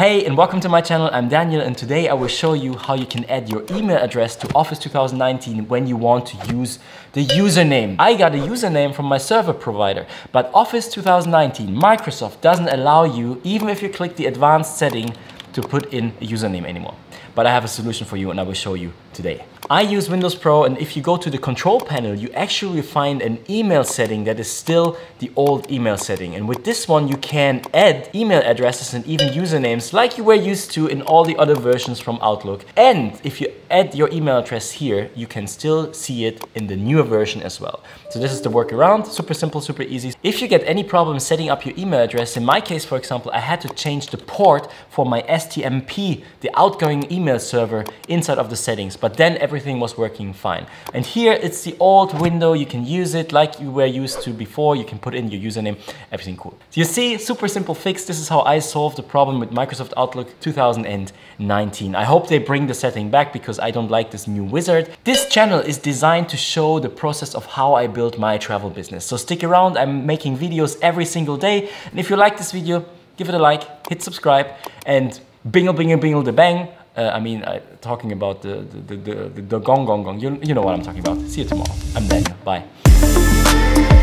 Hey and welcome to my channel, I'm Daniel and today I will show you how you can add your email address to Office 2019 when you want to use the username. I got a username from my server provider, but Office 2019, Microsoft doesn't allow you, even if you click the advanced setting, to put in a username anymore. But I have a solution for you and I will show you today. I use Windows Pro and if you go to the control panel, you actually find an email setting that is still the old email setting. And with this one, you can add email addresses and even usernames like you were used to in all the other versions from Outlook. And if you add your email address here, you can still see it in the newer version as well. So this is the workaround, super simple, super easy. If you get any problem setting up your email address, in my case, for example, I had to change the port for my STMP, the outgoing email server inside of the settings, but then everything was working fine. And here it's the old window, you can use it like you were used to before, you can put in your username, everything cool. So you see, super simple fix. This is how I solved the problem with Microsoft Outlook 2019. I hope they bring the setting back because I don't like this new wizard. This channel is designed to show the process of how I built my travel business. So stick around, I'm making videos every single day. And if you like this video, give it a like, hit subscribe, and bingle, bingle, bingle the bang. Uh, I mean, talking about the the, the, the, the gong gong gong. You, you know what I'm talking about. See you tomorrow. I'm Daniel. Bye.